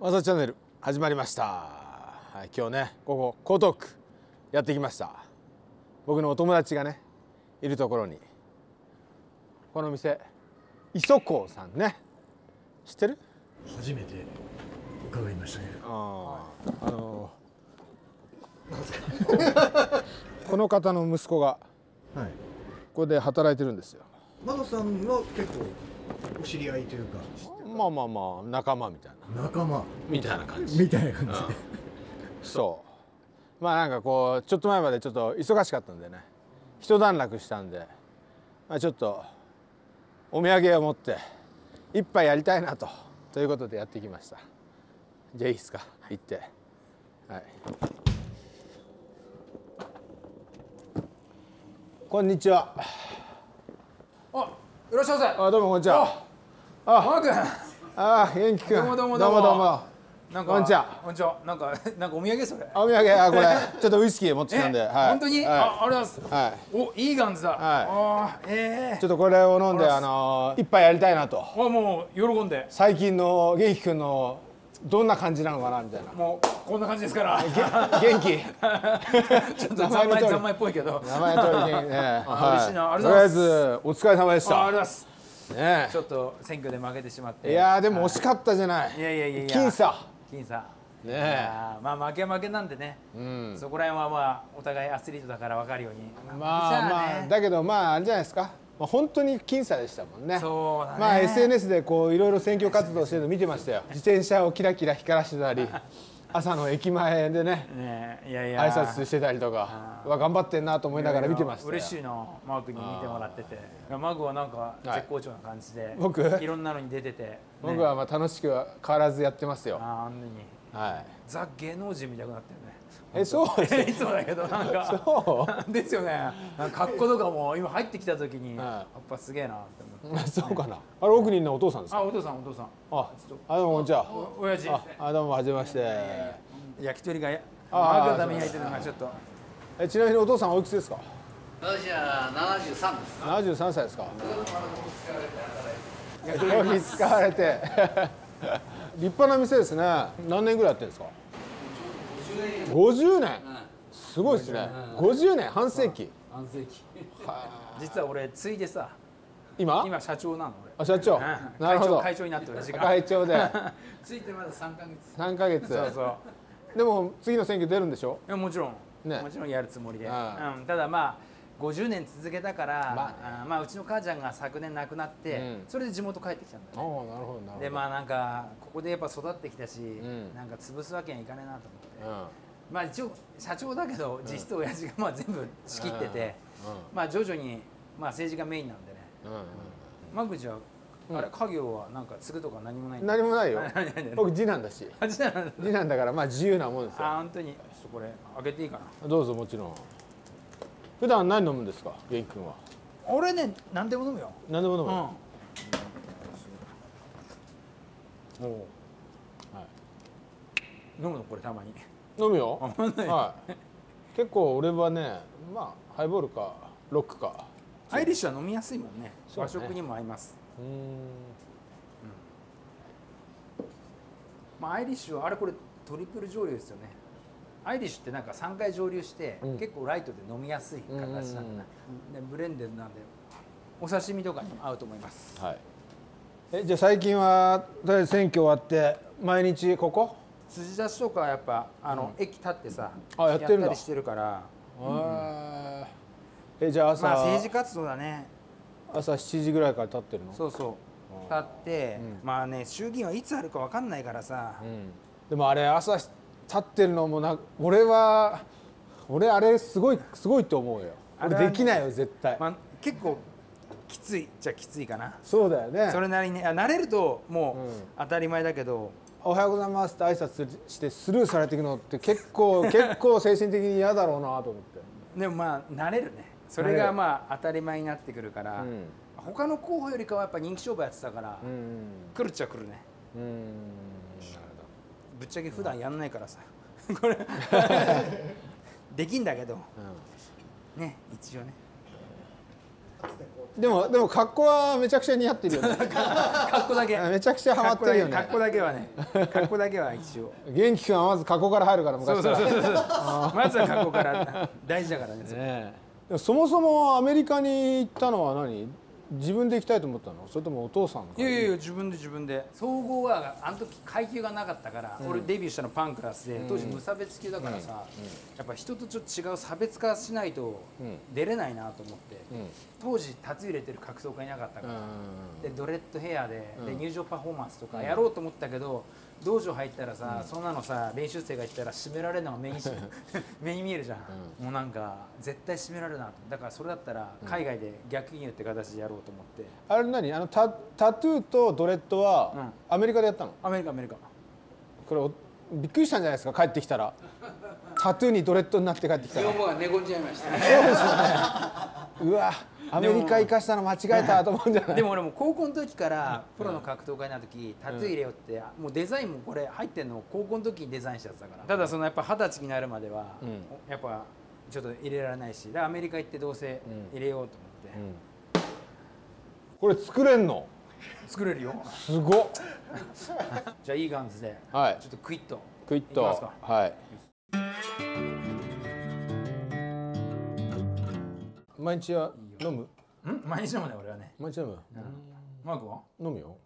マサチャンネル始まりました、はい、今日ねここ江東区やってきました。僕のお友達がねいるところにこの店磯港さんね。知ってる？初めて伺いましたね。あああの この方の息子がはい。ここで働いてるんですよ。マドさんは結構お知り合いというかまあまあまあ仲間みたいな。仲間。みたいな感じ。みたいな感じ。で。そう。まあなんかこうちょっと前までちょっと忙しかったんでね。一段落したんで、まあ、ちょっとお土産を持って一杯やりたいなと。ということでやってきました。じゃあいいですか？行って。はい。こんにちは。あ、いらっしゃいませ。あどうもこんにちは。あ。マー君。あ元気くん。どうもどうもどうも。どうもなんかこんにちは。こんにちは。なんかなんかお土産それ。あお土産。あこれちょっとウイスキー持ってきたんで、はい、本当に、はい。あ、ありがとうございます。はい。お、いい感じだ。はい。あー、ええちょっとこれを飲んであの一杯やりたいなと。あ、もう喜んで。最近の元気くんのどんな感じなのかなみたいな。もうこんな感じですから。元気？ちょっと三昧三昧っぽいけど。名前の通り元気ね、あ嬉しいな。ありとりあえがとうございます。ずお疲れ様でしあ、あたりがとうございます。ねちょっと選挙で負けてしまって。いやーでも惜しかったじゃないいやいやいやいや。僅差僅差。ねまあ負け負けなんでね。うんそこら辺はまあお互いアスリートだから分かるように。まあまあだけどまああれじゃないですか、まあ、本当に僅差でしたもんねそうだね。まあ SNS でこういろいろ選挙活動してるの見てましたよ自転車をキラキラ光らしてたり 朝の駅前でねねいやいや。挨拶してたりとかうわ頑張ってんなと思いながら見てましたよ。嬉しいなマークに見てもらってて。マークはなんか絶好調な感じで、僕？いろんなのに出てて、ね。僕はまあ楽しくは変わらずやってますよ。あーあんなに。はい。ザ芸能人みたいになってるねえそうです いつもだけどなんか。そですよね。なんか格好とかも今入ってきた時に、はい。やっぱすげえなって思って。う そうかな。あれ奥にいるのお父さんですか？あお父さんお父さん。ああどうもこんにちはお親父ああどうもはじめまして。焼き鳥がやあマークのために焼いてるのがちょっと。えちなみにお父さんおいくつですか私は73です。73歳ですか消費使われて立派な店ですね何年ぐらいやってるんですか50年。すごいですね。50年。半世紀。半世紀。実は俺ついでさ。今？今社長なの俺。あ社長。うん。なるほど。会長になってる時間。会長で。ついてまだ3ヶ月。3ヶ月。そうそう。でも次の選挙出るんでしょ？いやもちろん、ね。もちろんやるつもりで、あうん、ただまあ50年続けたから、ままあまあ、うちの母ちゃんが昨年亡くなって、うん。それで地元帰ってきたんだね。なるほどでまあなんかここでやっぱ育ってきたし、ん。なんか潰すわけにはいかねえなと思って、うまあ一応社長だけど実質親父がまあ全部仕切ってて、うまあ徐々にまあ政治がメインなんでね。んうん。間口は、あれ家業はなんか継ぐとか何もない何もないよ。僕次男だし。次男だ。からまあ自由なもんですよ。あ本当に。ちょっとこれ開けていいかな。どうぞもちろん普段何飲むんですか？元気君は。俺ね何でも飲むよ。何でも飲む、うん。おう。飲むのこれたまに。飲むよ？はい。結構俺はねまあハイボールかロックか。アイリッシュは飲みやすいもんね。ね。和食にも合います。うーん。まあアイリッシュはあれこれトリプル蒸留ですよねアイリッシュってなんか3回蒸留して、うん。結構ライトで飲みやすい形なんだ。な、でブレンデンなんでお刺身とかにも合うと思います。はい。えじゃあ最近はとりあえず選挙終わって毎日ここ？辻出しとかはやっぱあの、駅立ってさあやってるんだ。たりしてるから。えじゃあ朝、まあ政治活動だね。朝7時ぐらいから立ってるの？そうそう。立って、まあね衆議院はいつあるか分かんないからさ、うん。でもあれ朝立ってるのもな俺は俺あれすごいすごいと思うよ。俺できないよ絶対、まあ、結構きついじゃきついかな。そうだよね。それなりにあ慣れるともうん。う当たり前だけど、おはようございますって挨拶してスルーされていくのって結構 結構精神的に嫌だろうなと思って。でもまあ慣れるね。それがまあ当たり前になってくるから、うん。他の候補よりかはやっぱ人気商売やってたから、うん。来るっちゃ来るね。うんぶっちゃけ普段やんないからさ。これ。できんだけど。ほど、ね一応ね。でもでも格好はめちゃくちゃ似合ってるよね。格好だけ。めちゃくちゃハマってるよね。格好だけはね。格好だけは一応。元気君はまず格好から入るからそう昔から。そうそうそうまずは格好から。大事だからねねそもそもアメリカに行ったのは何？自分で行きたいと思ったの？それともお父さんがいやいや自分で自分で。総合はあの時階級がなかったから、俺デビューしたのパンクラスで当時無差別級だからさ、やっぱ人とちょっと違う差別化しないと出れないなと思って、当時タトゥー入れてる格闘家いなかったから、でドレッドヘアで,、で入場パフォーマンスとかやろうと思ったけど道場入ったらさ、そんなのさ練習生が行ったら締められるのが目にし 目に見えるじゃん、もうなんか絶対締められるなと。だからそれだったら海外で逆輸入って形でやろうと思って、あれ何？あのタタトゥーとドレッドはうん。アメリカでやったの？アメリカアメリカ。これおびっくりしたんじゃないですか？帰ってきたら。タトゥーにドレッドになって帰ってきたら。日本語が寝込んじゃいました。ね。うわアメリカ行かしたの間違えたと思うんじゃない？でも 俺も高校の時からプロの格闘家になった時タトゥー入れようってもうデザインもこれ入ってんの高校の時にデザインしたやつだから。ただそのやっぱ二十歳になるまではうん。やっぱちょっと入れられないしでアメリカ行ってどうせ入れようと思って。これ作れんの？作れるよ。すごっ。じゃあいいガンズではい。ちょっとクイッとクイッといきますか。はい。毎日は飲む？ん？毎日飲むね俺はね。毎日飲む？マークは？飲むよ。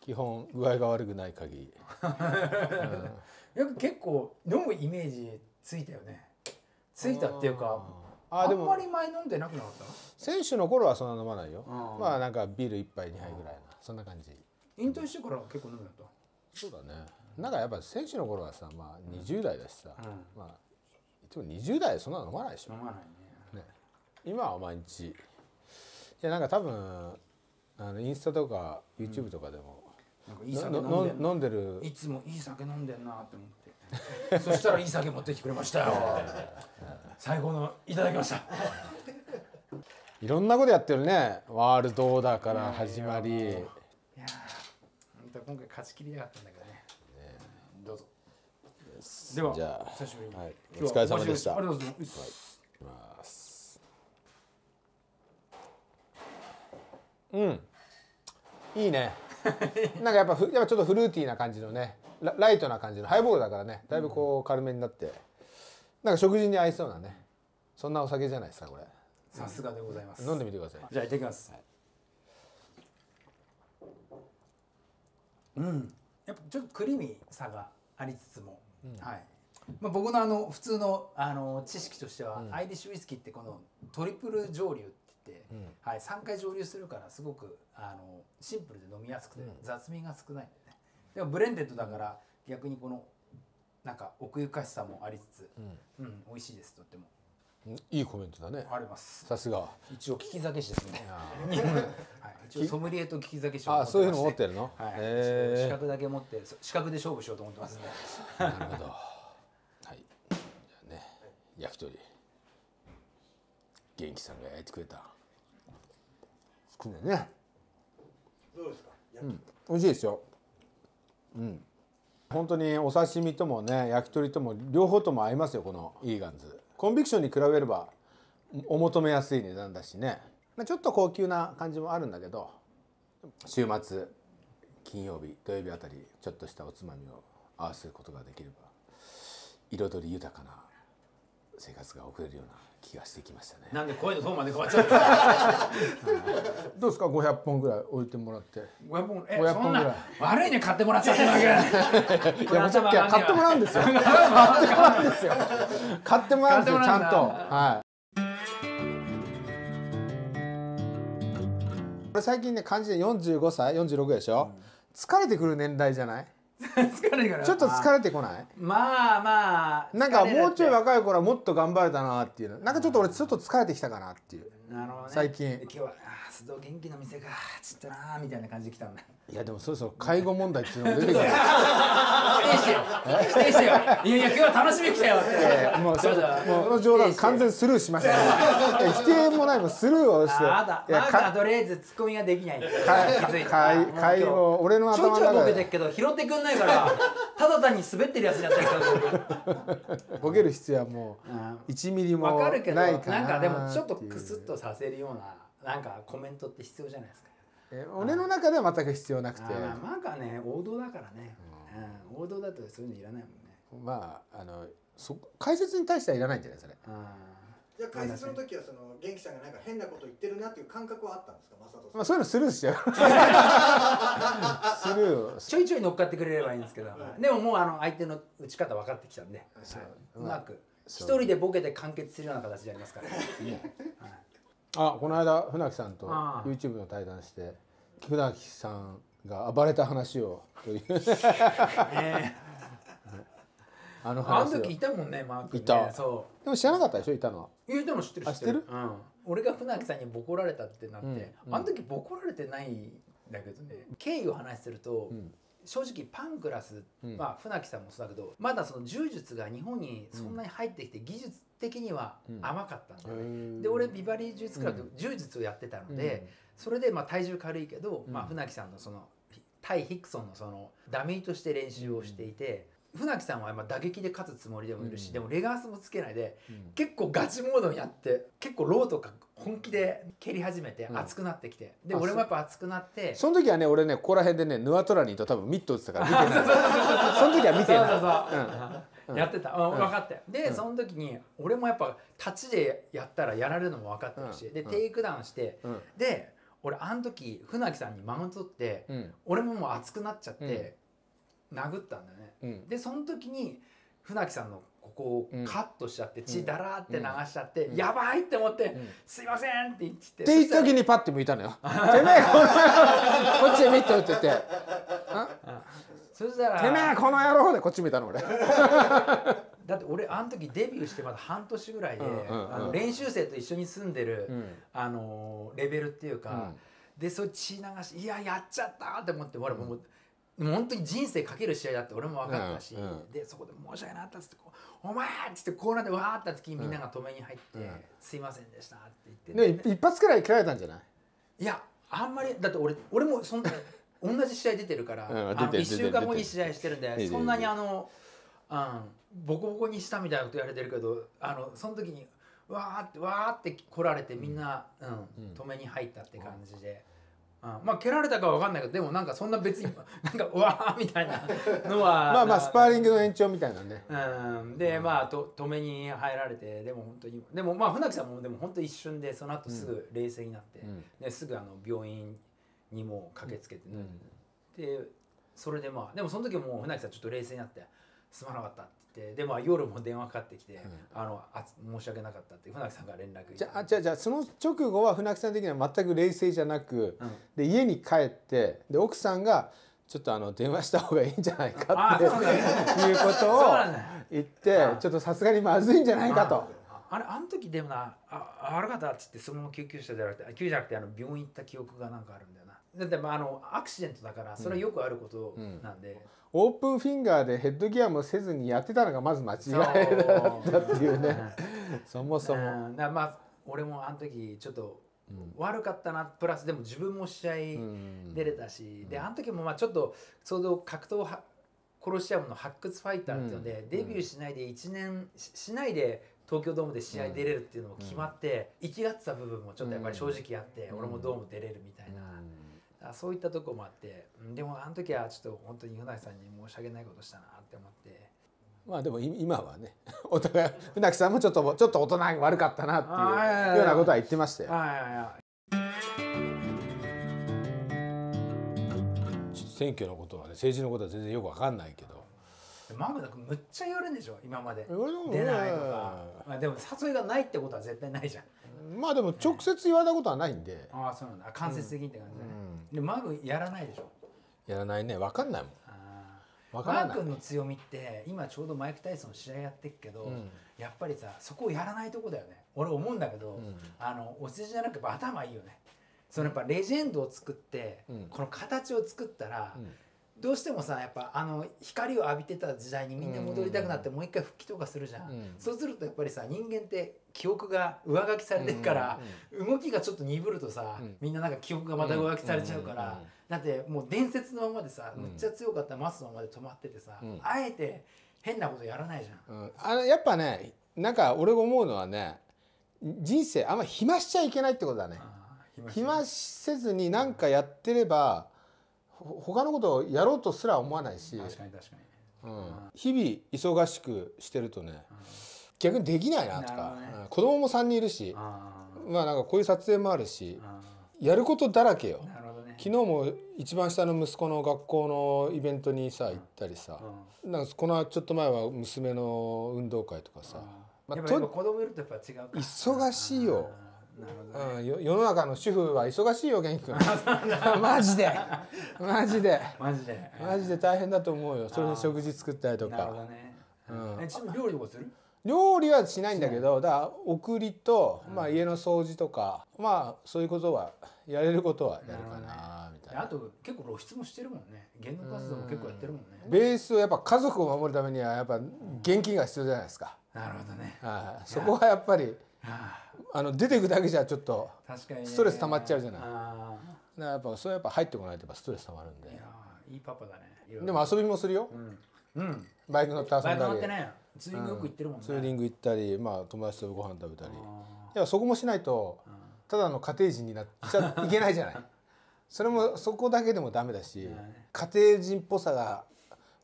基本具合が悪くない限り。よく結構飲むイメージついたよね。ついたっていうかああーでもんまり前飲んでなくなかった選手の頃はそんな飲まないよ。まあなんかビール一杯二杯ぐらいな。そんな感じ。引退してから結構飲むようになっそうだね。なんかやっぱ選手の頃はさまあ20代だしさ、たうん。まあいつも20代でそんなの飲まないでしょ、飲まないねね、今は毎日。いやなんか多分あのインスタとか YouTube とかでも、なんかいい酒飲んんの飲んでる。いつもいい酒飲んでんなって思って。そしたらいい酒持ってきてくれましたよ。最高のいただきました。いろんなことやってるね。ワールドオーダーから始まり。いやー本当は今回勝ち切りたかったんだけどね。どうぞ。ではじゃあ久しぶりに、はい。お疲れ様でした。ありがとうございます、うん。いいね。なんかやっぱふ やっぱちょっとフルーティーな感じのねラライトな感じのハイボールだからね。だいぶこう軽めになって。なんか食事に合いそうなね。そんなお酒じゃないですかこれ。さすがでございます。飲んでみてください。じゃあいただきます、うん。やっぱちょっとクリーミーさがありつつも、はい。まあ、僕のあの普通のあの知識としては、アイリッシュウイスキーってこのトリプル蒸留っって、はい、3回蒸留するからすごくあのシンプルで飲みやすくて、雑味が少ないんでね。でもブレンデッドだから逆にこのなんか奥ゆかしさもありつつ、うん。美味しいですとっても。うん。いいコメントだね。あります。さすが。一応利き酒師ですね。はい、一応ソムリエと利き酒師をあそういうの持ってるの？はい、資格だけ持ってそ資格で勝負しようと思ってますね。なるほど。はい。じゃあね焼き鳥元気さんが焼いてくれた。好きだね。どうですか？美味しいですよ。うん。本当にお刺身ともね焼き鳥とも両方とも合いますよこのイーガンズ。コンビクションに比べればお求めやすい値段だしね。まあちょっと高級な感じもあるんだけど週末金曜日土曜日あたりちょっとしたおつまみを合わせることができれば彩り豊かな生活が送れるような気がしてきましたね。なんで声のトーンまで変わっちゃった どうですか？500本ぐらい置いてもらって。500本？え500そん本ぐらい。な悪いね買ってもらっちゃってるわけい。やもちろんいや 買ってもらうんですよ。買ってもらうんですよ。買ってもらうんですよちゃんと。はい。俺最近ね感じで45歳？46でしょ、疲れてくる年代じゃない？疲れるから。ちょっと疲れてこない？まあまあなんかもうちょい若い頃はもっと頑張れたなっていうの。なんかちょっと俺ちょっと疲れてきたかなっていう。てなるほどね。最近。今日はあ須藤元気の店かちょっとなーみたいな感じで来たんだ。いやでもそろそろ介護問題っていうのも出てくる。否定してよ否定してよいやいや今日は楽しみに来たよって。もうそそうう。だもうこの冗談完全にスルーしましたね。否定もないもんスルーをして。あなたいやまだとりあえずツッコミができないって気づいた会もう今日。会を俺のちょいちょいボ頭の中でケてっけど拾ってくんないから。ただ単に滑ってるやつになっちゃうボケる必要はもう1ミリもわかるけどないかななんかでもちょっとクスッとさせるようななんかコメントって必要じゃないですか。え俺の中では全く必要なくて。あーマークはね王道だからね、うん王道だとそういうのいらないもんね。まああのそ解説に対してはいらないんじゃないそれあじゃあ解説の時はその元気さんがなんか変なこと言ってるなっていう感覚はあったんですか正人さん、まあそういうのスルーしちゃう。スルー。ちょいちょい乗っかってくれればいいんですけど、でももうあの相手の打ち方分かってきたんで、そう。うまく一人でボケて完結するような形でやりますから、あこの間船木さんとああ。YouTube の対談して船木さんが暴れた話をという。ねあのあ話を。の時いたもんねマーク、ね、いた。そでも知らなかったでしょいたのは。う言うても知ってるあ知ってる？うん、俺が船木さんにボコられたってなって、うん。うん。あの時ボコられてないんだけどね。経緯を話すると、ん正直パンクラス、うん。まあ船木さんもそうだけどまだその柔術が日本にそんなに入ってきて、技術的には甘かったんだよね、で俺ビバリー柔術クラブで柔術をやってたので、それでまあ体重軽いけど、まあ、船木さんのその対ヒクソンのそのダミーとして練習をしていて、船木さんはまあ打撃で勝つつもりでもいるし、うん。でもレガースもつけないで、ん。結構ガチモードにやって結構ローとか本気で蹴り始めてうん。熱くなってきて、であ俺もやっぱ熱くなってその時はね俺ねここら辺でねヌアトラニーと多分ミット打ってたから見てない。その時は見てない。やってた、うん、分かったよで、その時に俺もやっぱ立ちでやったらやられるのも分かってるし、でテイクダウンして、うん。で俺あの時船木さんにマウント取って、うん。俺ももう熱くなっちゃって、殴ったんだよね、うん。でその時に船木さんのここをうん。カットしちゃって、血うん。だらーって流しちゃって、うん。やばいって思って「ん。すいません」って言ってっていう時にパッて向いたのよ「てめえこっちへミット打って。てそしたらてめえこの野郎」でこっち向いたの俺。だって俺あの時デビューしてまだ半年ぐらいで、あの練習生と一緒に住んでる、うん。あのーレベルっていうか、でそれ血流しいややっちゃったって思って俺もう本当に人生かける試合だって俺も分かったし、うんうんでそこで申し訳なかったっつってこう「お前!」っつってこうなってわーった時にみんなが止めに入って「うんすいませんでした」って言って、ね一発くらい切られたんじゃない？いやあんまりだって俺俺もそんな同じ試合出てるから、うんあの出てる1週間後に試合してるんでそんなにあの、うん、ボコボコにしたみたいなこと言われてるけどあのその時にわーってわーって来られてみんな、うんうん止めに入ったって感じで。うん、まあ蹴られたかは分かんないけどでもなんかそんな別に なんかうわーみたいなのはまあまあなスパーリングの延長みたいなね。うん、でまあと止めに入られてでも本当にでもまあ船木さんもでも本当一瞬でその後すぐ冷静になって、うん。ですぐあの病院にも駆けつけて、うん。でそれでまあでもその時もう船木さんちょっと冷静になって「すまなかった」ってでまあ夜も電話かかってきて「あのあ申し訳なかった」って船木さんから連絡じゃあじゃあじゃあその直後は船木さん的には全く冷静じゃなく、で家に帰ってで奥さんがちょっとあの電話した方がいいんじゃないかっていうことを言ってちょっとさすがにまずいんじゃないかと。ああれあの時でもな「ああ悪かった」っつってそのまま救急車じゃなくて救急車じゃなくてあの病院行った記憶がなんかあるんだよなだってまああのアクシデントだからそれはよくあることなんで、オープンフィンガーでヘッドギアもせずにやってたのがまず間違いだったっていうね。そ もそも。うん。だまあ俺もあの時ちょっと悪かったなプラスでも自分も試合ん。出れたし、であの時もまあちょっとちょうど格闘はコロシアムの発掘ファイターっていうので、うん。デビューしないで1年ししないで東京ドームで試合出れるっていうのも決まって、生きがってた部分もちょっとやっぱり正直あって、俺もドーム出れるみたいな、そういったとこもあってうんでもあの時はちょっと本当に船木さんに申し訳ないことしたなって思って。まあでもい今はね お互い船木さんもちょっとちょっと大人が悪かったなっていうようなことは言ってましたよ。選挙のことはね政治のことは全然よくわかんないけど。マークなんかむっちゃ言われるんでしょ今まで。出ないとか、まあ、でも誘いがないってことは絶対ないじゃん。まあでも直接言われたことはないんで。ああそうなんだ。間接的にって感じだね、でマークやらないでしょ？やらないね。わかんないもん。あわからない。ーマークの強みって今ちょうどマイク・タイソン試合やってっけど、ん。やっぱりさそこをやらないとこだよね。俺思うんだけど、あのお世辞じゃなくやっぱ頭いいよね。そのやっぱレジェンドを作って、うん。この形を作ったら、んどうしてもさやっぱあの光を浴びてた時代にみんな戻りたくなってもう一回復帰とかするじゃん、うん。そうするとやっぱりさ人間って記憶が上書きされてるから、動きがちょっと鈍るとさ、ん。みんななんか記憶がまた上書きされちゃうから、うん。うんうんだってもう伝説のままでさ、ん。むっちゃ強かったマスのままで止まっててさ、ん。あえて変なことやらないじゃん。うん。あのやっぱねなんか俺が思うのはね人生あんま暇しちゃいけないってことだね。暇せずに何かやってればほ他のことをやろうとすら思わないし、確かに確かに。うん、日々忙しくしてるとね逆にできないなとか。ね。うん。子供も3人いるしあまあなんかこういう撮影もあるしやることだらけよ。ね。昨日も一番下の息子の学校のイベントにさ行ったりさなんかこのちょっと前は娘の運動会とかさ、まあやっぱ子供いるとやっぱ違うか忙しいようん、よ世の中の主婦は忙しいよ元気くん。マジで。マジで。マジで。マジで大変だと思うよ。それで食事作ったりとなるほかどね。うん。えちなみに料理とかする？料理はしないんだけどだから送りと、まあ、家の掃除とかまあそういうことはやれることはやるかなみたいな。あと結構露出もしてるもんね。芸能活動も結構やってるもんね。ベースをやっぱ家族を守るためにはやっぱ現金が必要じゃないですか、なるほどね。はい、そこはやっぱりああの出てくだけじゃちょっとストレス溜まっちゃうじゃない。あだからやっぱそれやっぱ入ってこないとやっぱストレス溜まるんで。ーいいいパパだね。でも遊びもするよ。うん。うん。バイク乗って遊んバイクだり乗ってねツーリングよく行ってるもんね。ツーリング行ったり、まあ、友達とご飯食べたり。あいやそこもしないとただの家庭人になっちゃいけないじゃない。それもそこだけでもダメだし家庭人っぽさが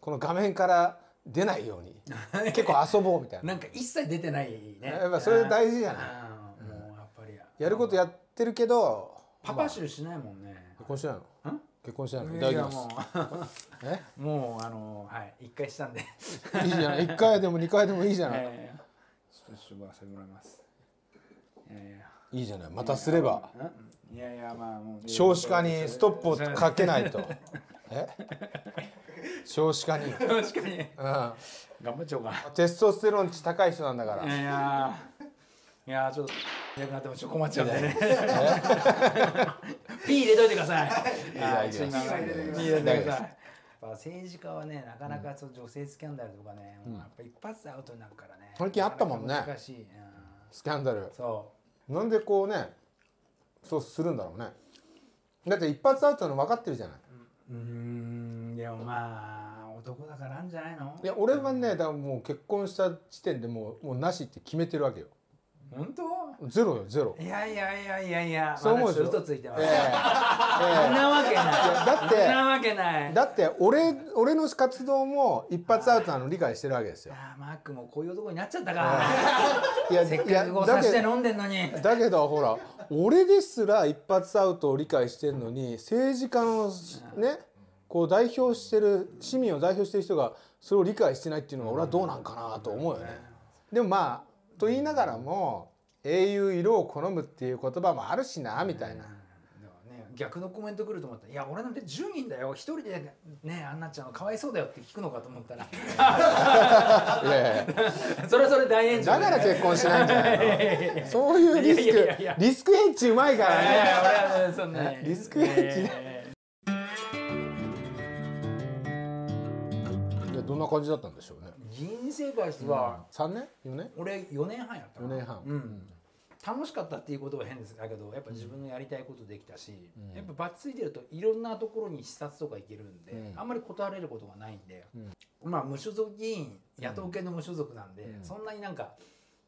この画面から出ないように。結構遊ぼうみたいな。ーなんか一切出てないね。やっぱそれ大事じゃないやることやってるけどパパ臭しないもんね。結婚しないの？ん？結婚しないの？いただきます。す え？もうあのはい一回したんで。いいじゃない。1回でも2回でもいいじゃない。えーちょっと絞らせてもらいます。いやいや。いいじゃない。またすれば。ん？いやいやまあもう少子化にストップをかけないと。え？少子化に、うん、確かに頑張っちゃおうかテストステロン値高い人なんだから。いやいやちょっといなくなってもちょっと困っちゃうんで。ね。ピー入れといてください。はいすい入れとい。てください。やっぱ政治家はねなかなかその女性スキャンダルとかね、もうやっぱ一発でアウトになるからね。最近あったもんね。難しい、うん。スキャンダル。そなんでこうねそうするんだろうね。だって一発アウトの分かってるじゃない。うん。でもまあ男だからあんじゃないの？いや俺はねだからもう結婚した時点でもうもうなしって決めてるわけよ本当？ゼロよゼロ。いやいやいやいやいやそう思うでしょ？嘘ついてます、ええ。えそんなわけない。だってそんなわけない。だって俺俺の活動も一発アウトなの理解してるわけですよ。あーマックもこういう男になっちゃったか。いやせっいやかくこさして飲んでんのに。だけどほら俺ですら一発アウトを理解してるのに政治家のねこう代表してる市民を代表してる人がそれを理解してないっていうのは俺はどうなんかなと思うよね。でもまあと言いながらも英雄色を好むっていう言葉もあるしなみたいな。だからね逆のコメント来ると思ったら「いや俺なんて10人だよ。一人でねあんなっちゃうのかわいそうだよ」って聞くのかと思ったら。いやいや それそれ大炎上だから結婚しないんじゃないの？そういうリスク。リスクヘッジうまいからね。いやいや俺はねそんなね。リスクヘッジねんな感じだったんでしょうね。ー議員生活は3年 ?4 年？俺4年半やったか ?4 な年半。うん。楽しかったっていうことは変ですだけどやっぱ自分のやりたいことできたし、やっぱバッついてるといろんなところに視察とか行けるんで、うん。あんまり断れることがないんで、まあ無所属議員野党系の無所属なんで、そんなになんか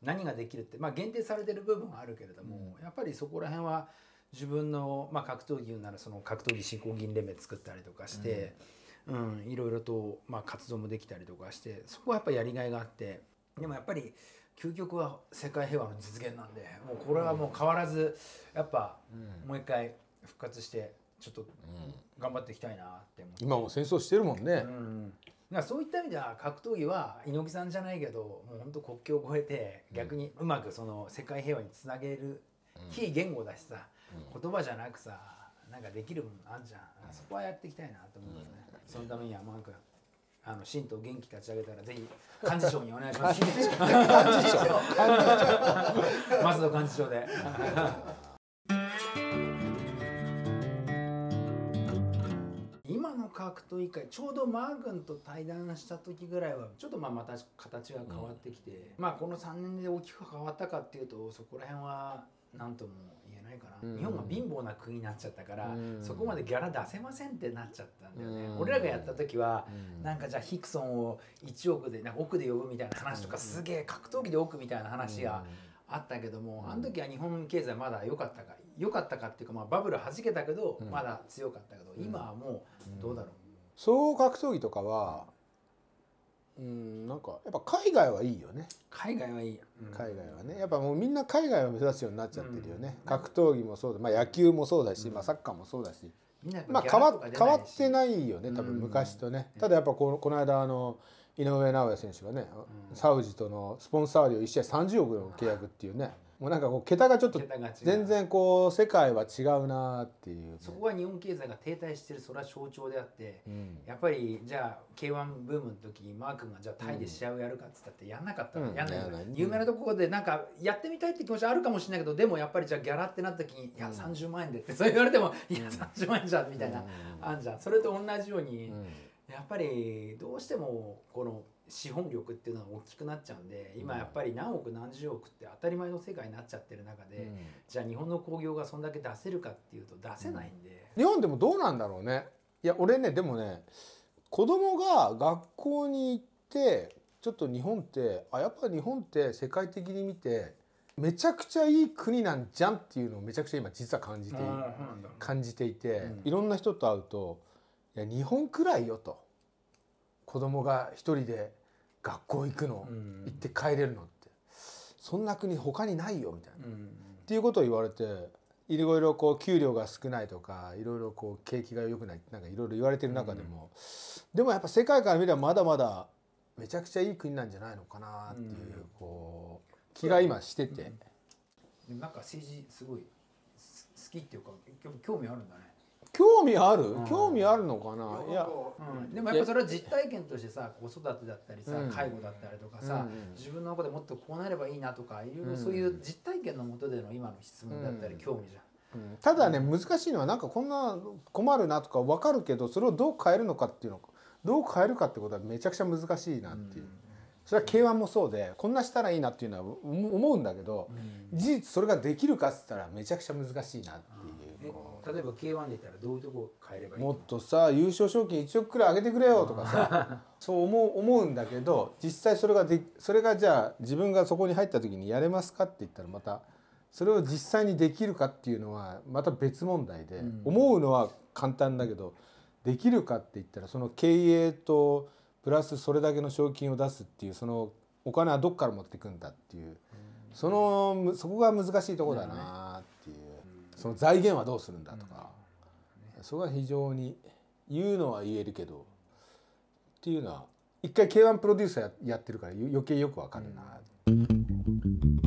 何ができるって、まあ、限定されてる部分はあるけれども、やっぱりそこら辺は自分の、まあ、格闘技ならその格闘技振興議員連盟作ったりとかして、うんいろいろと、まあ、活動もできたりとかしてそこはやっぱりやりがいがあってでもやっぱり究極は世界平和の実現なんでもうこれはもう変わらずやっぱもう一回復活してちょっと頑張っていきたいなって思って。今も戦争してるもんね。うん。そういった意味では格闘技は猪木さんじゃないけどもう本当国境を越えて逆にうまくその世界平和につなげる非言語だしさ言葉じゃなくさなんかできるものあんじゃん。そこはやっていきたいなと思うよねそのためにはマー君あの新党元気立ち上げたらぜひ幹事長にお願いします。幹事長松戸幹事長で。今の格闘技界ちょうどマー君と対談した時ぐらいはちょっとまあまた形が変わってきて、まあこの3年で大きく変わったかっていうとそこら辺は何ともないかな、うん。日本が貧乏な国になっちゃったから、うん。そこまでギャラ出せませんってなっちゃったんだよね、うん。俺らがやった時は、うん。なんかじゃあヒクソンを1億でなんか億で呼ぶみたいな話とか、すげえ格闘技で億みたいな話があったけども、あの時は日本経済まだ良かったか良かったかっていうか、まあ、バブル弾けたけど、まだ強かったけど今はもうどうだろう、総合格闘技とかはうんなんかやっぱ海外はいいよね。海外はいい、うん。海外はね。やっぱもうみんな海外を目指すようになっちゃってるよね、格闘技もそうだ、まあ、野球もそうだし、まあ、サッカーもそうだし、まあ変わ変わってないよね多分昔とね、ただやっぱこのこの間あの井上尚弥選手がね、サウジとのスポンサー料1試合30億の契約っていうねもうなんかこう桁がちょっと全然こう世界は違うなっていう、そこが日本経済が停滞してるそれは象徴であって、うん。やっぱりじゃあ k 1ブームの時にマー君がじゃあタイで試合をやるかっつったってやんなかったら、うんやんないやらない。有名なところでなんかやってみたいって気持ちあるかもしれないけどでもやっぱりじゃあギャラってなった時に「いや30万円で」ってそう言われても「いや30万円じゃん」みたいな、あんじゃん。それと同じように、やっぱりどうしてもこの資本力っていうのが大きくなっちゃうんで今やっぱり何億何十億って当たり前の世界になっちゃってる中で、じゃあ日本の興行がそんだけ出せるかっていうと出せないんで。日本でもどうなんだろうね。いや俺ねでもね子供が学校に行ってちょっと日本ってあやっぱ日本って世界的に見てめちゃくちゃいい国なんじゃんっていうのをめちゃくちゃ今実は感じてい感じていて、いろんな人と会うと「いや日本くらいよ」と。子供が一人で学校行くの、ん。行って帰れるのって。そんな国他にないよみたいな。うん。っていうことを言われていろいろこう給料が少ないとかいろいろこう景気が良くないなんかいろいろ言われてる中でも、でもやっぱ世界から見ればまだまだめちゃくちゃいい国なんじゃないのかなっていうこう気が今してて、なんか政治すごいす好きっていうか興興味あるんだね、興味ある、興味あるのかな、いやうん、でもやっぱそれは実体験としてさ子育てだったりさ、うん。介護だったりとかさ、自分の子でもっとこうなればいいなとかいろいろそういう実体験のもとでの今の質問だったり興味じゃん。うん。ただね難しいのはなんかこんな困るなとか分かるけどそれをどう変えるのかっていうのどう変えるかってことはめちゃくちゃ難しいなっていう、それは k 1もそうでこんなしたらいいなっていうのは思思うんだけど、事実それができるかっつったらめちゃくちゃ難しいなっていう。例えば K1 で言ったらどういうとこを変えればいいう？もっとさ優勝賞金1億くらい上げてくれよとかさ そう思う思うんだけど実際それがでそれがじゃあ自分がそこに入った時にやれますかって言ったらまたそれを実際にできるかっていうのはまた別問題で、思うのは簡単だけどできるかって言ったらその経営とプラスそれだけの賞金を出すっていうそのお金はどっから持ってくんだっていう、そのむそこが難しいところだなその財源はどうするんだとか、そこが非常に言うのは言えるけどっていうのは一回 k 1プロデューサーややってるからよ余計よくわかるな、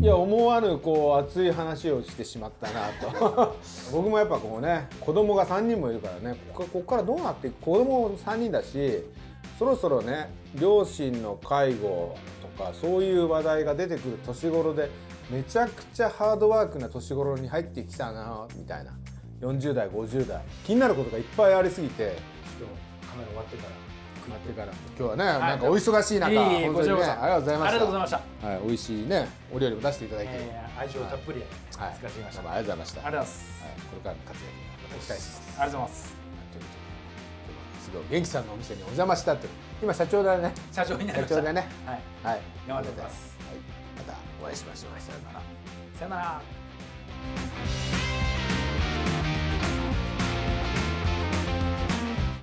いや思わぬこう熱い話をしてしまったなと。僕もやっぱこうね子供が3人もいるからねここここからどうなっていく子供3人だしそろそろね両親の介護とかそういう話題が出てくる年頃でめちゃくちゃハードワークな年頃に入ってきたなみたいな。40代50代。気になることがいっぱいありすぎて。ちょっとカメラ終わってから。待ってから今日はね、なんかお忙しい中、いえいえ本当にねありがとうございました。ありがとうございました。はい、美味しいねお料理も出していただいて、えー愛情たっぷりはい、使ってみました、どうもありがとうございました。ありがとうございます。はい、これからの活躍また期待します。ありがとうございます。ということで、すごい元気さんのお店にお邪魔したって。今社長だね。社長になりました。社長だね。はい。はい。頑張ってますお会いしましょう。さよなら。さよなら。